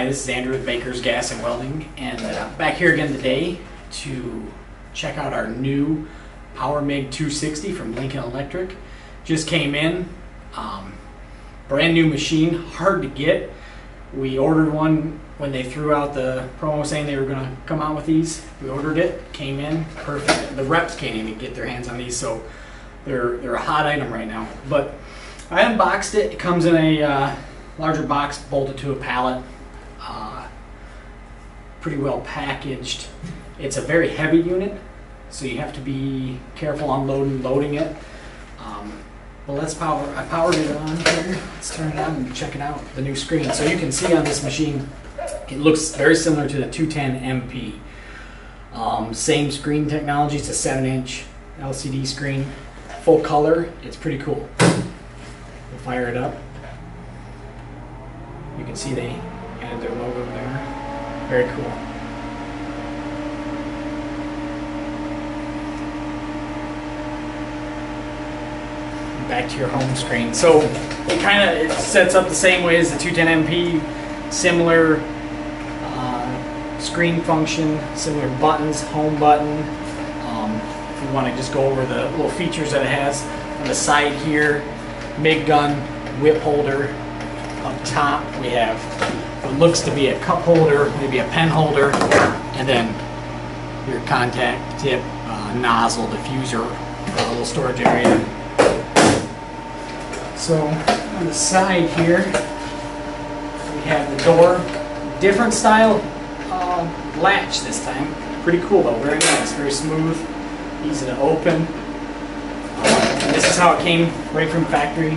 Hi, this is Andrew with Baker's Gas and Welding, and uh, back here again today to check out our new Power MIG 260 from Lincoln Electric. Just came in, um, brand new machine, hard to get. We ordered one when they threw out the promo saying they were going to come out with these. We ordered it, came in, perfect. The reps can't even get their hands on these, so they're they're a hot item right now. But I unboxed it. It comes in a uh, larger box bolted to a pallet pretty well packaged. It's a very heavy unit, so you have to be careful unloading and loading it. Um, well, let's power. I powered it on here. Let's turn it on and check it out. The new screen. So you can see on this machine, it looks very similar to the 210 MP. Um, same screen technology. It's a 7-inch LCD screen, full color. It's pretty cool. We'll fire it up. You can see they added their logo there. Very cool. Back to your home screen. So it kind of sets up the same way as the 210MP, similar uh, screen function, similar buttons, home button. Um, if you want to just go over the little features that it has on the side here, MIG gun, whip holder. Up top we have what looks to be a cup holder, maybe a pen holder, and then your contact tip, uh, nozzle, diffuser, uh, little storage area. So on the side here, we have the door, different style uh, latch this time. Pretty cool though, very nice, very smooth, easy to open. Uh, this is how it came right from factory.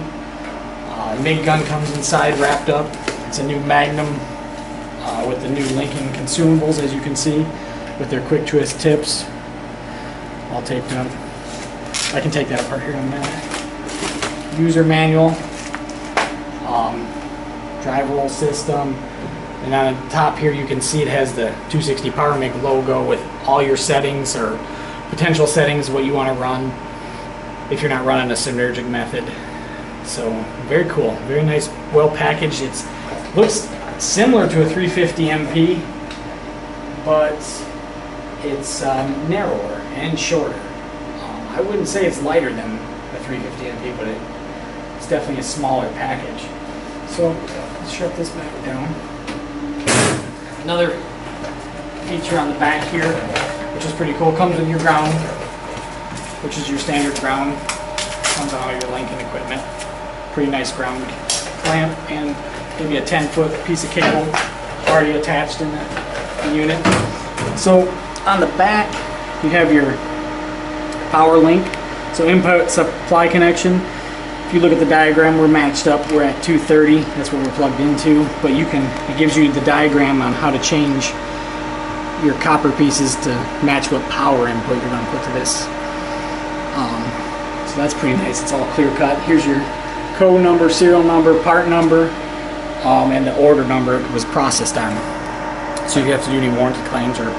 Uh, MIG gun comes inside wrapped up. It's a new Magnum uh, with the new Lincoln consumables, as you can see, with their quick twist tips. All taped up. I can take that apart here in a minute. User manual, um, drive roll system, and on the top here you can see it has the 260 Power MIG logo with all your settings or potential settings, what you want to run if you're not running a synergic method. So very cool, very nice, well packaged. It's looks similar to a 350 MP, but it's um, narrower and shorter. Um, I wouldn't say it's lighter than a 350 MP, but it, it's definitely a smaller package. So let's shut this back down. Another feature on the back here, which is pretty cool, comes with your ground, which is your standard ground. Comes on all your Lincoln equipment. Pretty nice ground clamp and maybe a 10 foot piece of cable already attached in the unit. So on the back you have your power link. So input supply connection. If you look at the diagram, we're matched up. We're at 230. That's what we're plugged into. But you can, it gives you the diagram on how to change your copper pieces to match what power input you're going to put to this. Um, so that's pretty nice. It's all clear cut. Here's your code number, serial number, part number, um, and the order number was processed on. So if you have to do any warranty claims or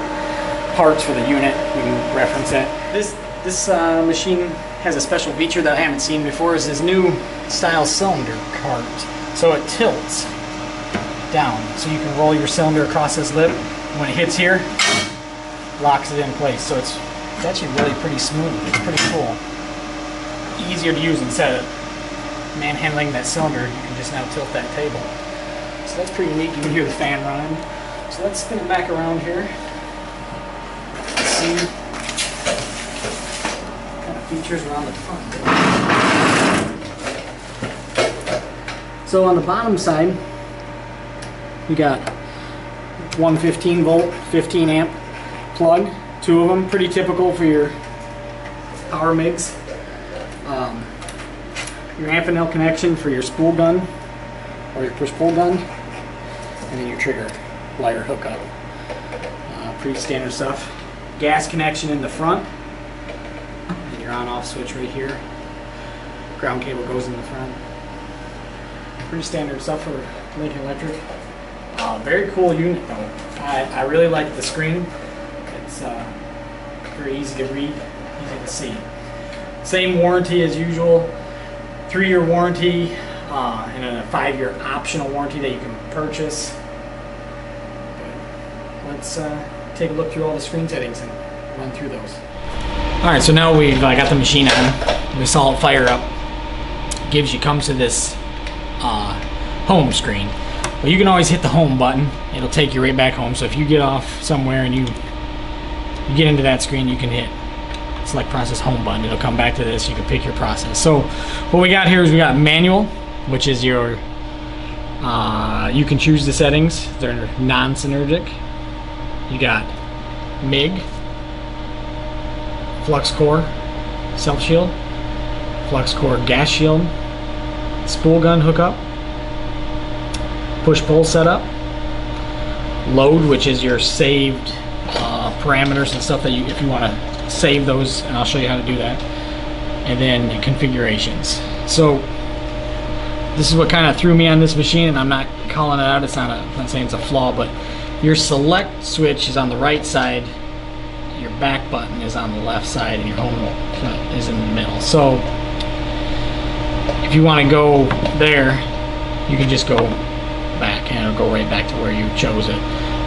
parts for the unit, you can reference it. This this uh, machine has a special feature that I haven't seen before. Is this new style cylinder cart. So it tilts down, so you can roll your cylinder across this lip. When it hits here, locks it in place. So it's, it's actually really pretty smooth. It's pretty cool. Easier to use instead of manhandling that cylinder. You can just now tilt that table. So that's pretty neat. You can hear the fan running. So let's spin it back around here. Let's see what kind of features are on the front. So on the bottom side, you got 115 volt, 15 amp plug, two of them, pretty typical for your power MIGs. Um, your Amphenol connection for your spool gun or your push pull gun, and then your trigger wire hookup. Uh, pretty standard stuff. Gas connection in the front, and your on-off switch right here. Ground cable goes in the front. Pretty standard stuff for Lincoln Electric. Uh, very cool unit though. I, I really like the screen. It's uh, very easy to read, easy to see. Same warranty as usual. Three-year warranty uh, and a five-year optional warranty that you can purchase. let's uh, take a look through all the screen settings and run through those. All right, so now we've uh, got the machine on. We saw it fire up. Gives you comes to this uh, home screen. But you can always hit the home button. It'll take you right back home. So if you get off somewhere and you you get into that screen, you can hit select process home button. It'll come back to this. You can pick your process. So what we got here is we got manual, which is your uh, you can choose the settings. They're non-synergic. You got MIG, flux core, self shield, flux core gas shield, spool gun hookup, push pull setup, load, which is your saved uh, parameters and stuff that you, if you want to save those, and I'll show you how to do that, and then configurations. So this is what kind of threw me on this machine, and I'm not calling it out. It's not a, I'm not saying it's a flaw, but your select switch is on the right side, your back button is on the left side, and your home is in the middle. So if you want to go there, you can just go back and it'll go right back to where you chose it.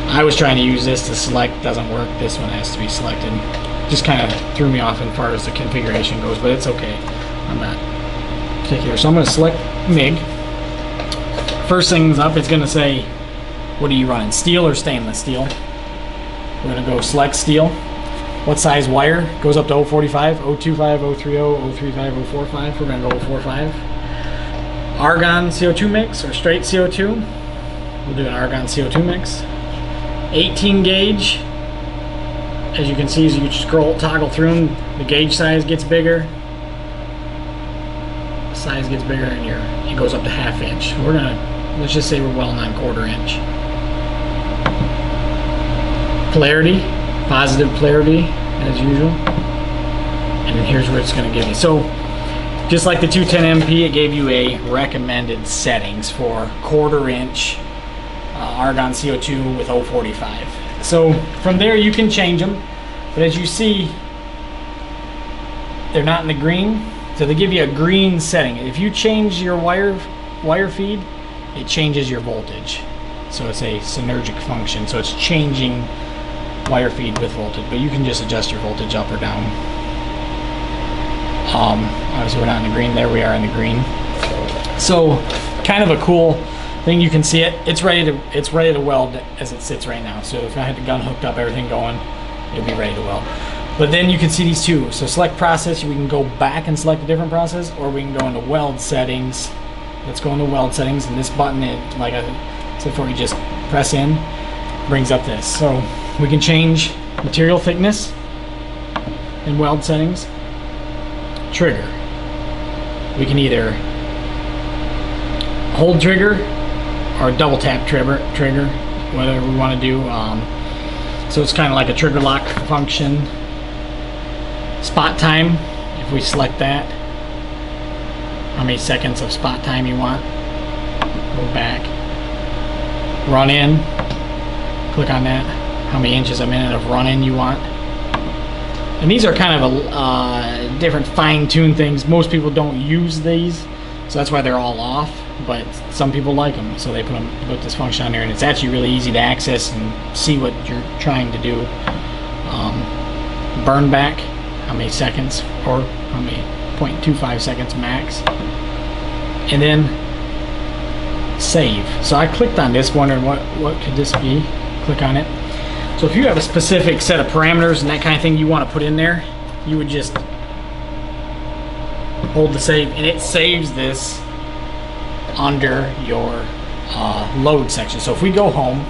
I was trying to use this to select, doesn't work. This one has to be selected. Just kind of threw me off as far as the configuration goes, but it's okay. I'm not particular. So I'm going to select MIG. First things up, it's going to say, what are you running, steel or stainless steel? We're going to go select steel. What size wire? Goes up to 045, 025, 030, 035, 045. We're going to go 045. Argon CO2 mix or straight CO2. We'll do an argon CO2 mix. 18 gauge. As you can see, as you scroll, toggle through them, the gauge size gets bigger. Size gets bigger in your goes up to half inch. We're gonna let's just say we're well on quarter inch. Polarity, positive polarity as usual. And here's where it's gonna give you. So just like the 210MP, it gave you a recommended settings for quarter inch uh, argon CO2 with 045. So from there you can change them, but as you see, they're not in the green, so they give you a green setting. If you change your wire wire feed, it changes your voltage. So it's a synergic function, so it's changing wire feed with voltage, but you can just adjust your voltage up or down. Um, obviously we're not in the green, there we are in the green. So kind of a cool thing, you can see it, it's ready to it's ready to weld as it sits right now. So if I had the gun hooked up, everything going, it'd be ready to weld. But then you can see these two. So select process, we can go back and select a different process, or we can go into weld settings. Let's go into weld settings, and this button, it, like I said before, you just press in, brings up this. So we can change material thickness in weld settings. Trigger. We can either hold trigger or double tap trigger, trigger whatever we want to do. Um, so it's kind of like a trigger lock function. Spot time, if we select that, how many seconds of spot time you want. Go back. Run in, click on that, how many inches a minute of run in you want. And these are kind of a uh, different fine-tuned things. Most people don't use these, so that's why they're all off. But some people like them, so they put them put this function on there, and it's actually really easy to access and see what you're trying to do. Um, burn back, how many seconds, or how many 0.25 seconds max, and then save. So I clicked on this, wondering what what could this be. Click on it. So if you have a specific set of parameters and that kind of thing you want to put in there, you would just hold the save and it saves this under your uh, load section. So if we go home,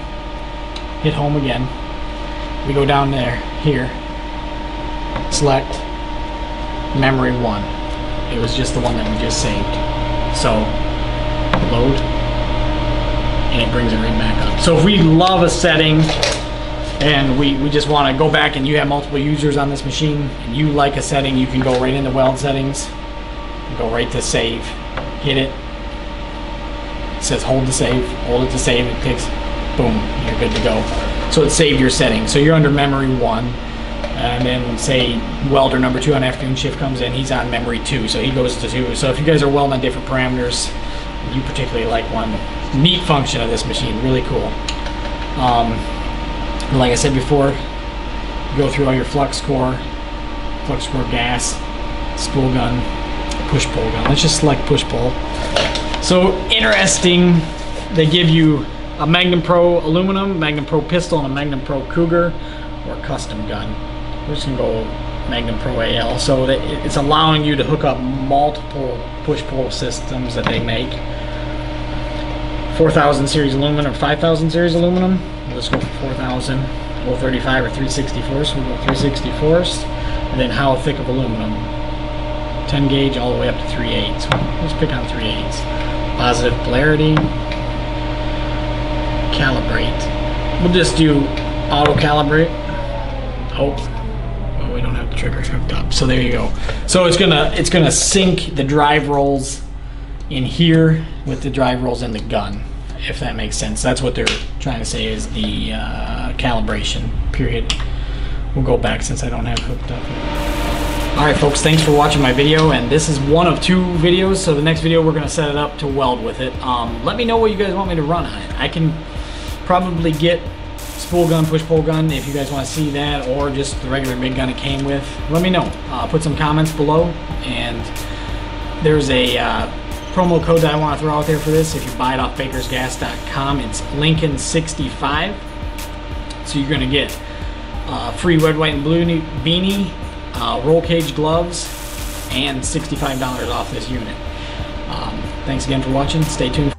hit home again, we go down there, here, select memory one. It was just the one that we just saved. So load and it brings it right back up. So if we love a setting and we, we just want to go back and you have multiple users on this machine and you like a setting, you can go right into weld settings, go right to save, hit it. It says hold to save, hold it to save, it picks, boom, you're good to go. So it saved your setting. So you're under memory one, and then say welder number two on afternoon shift comes in, he's on memory two, so he goes to two. So if you guys are welding on different parameters, you particularly like one neat function of this machine, really cool. Um, like I said before, go through all your flux core, flux core gas, spool gun, push pull gun. Let's just select push pull. So interesting, they give you a Magnum Pro aluminum, Magnum Pro pistol, and a Magnum Pro Cougar, or custom gun. Gonna go Magnum Pro AL. So it's allowing you to hook up multiple push pull systems that they make. 4000 series aluminum or 5000 series aluminum. Let's go for 4000. 035 or 364, so we'll go 364s. And then how thick of aluminum? 10 gauge all the way up to 3 8 let's pick on 3 8 Positive polarity. Calibrate. We'll just do auto calibrate. Hope. Triggers hooked up. So there you go. So it's gonna it's gonna sync the drive rolls in here with the drive rolls in the gun, if that makes sense. That's what they're trying to say is the uh, calibration period. We'll go back since I don't have hooked up. All right, folks, thanks for watching my video, and this is one of two videos, so the next video we're gonna set it up to weld with it. Um, let me know what you guys want me to run on it. I can probably get spool gun, push pull gun, if you guys wanna see that, or just the regular MIG gun it came with. Let me know. Uh, put some comments below, and there's a uh, promo code that I want to throw out there for this. If you buy it off bakersgas.com, it's Lincoln65. So you're going to get uh, free red, white, and blue beanie, uh, roll cage gloves, and $65 off this unit. Um, thanks again for watching. Stay tuned.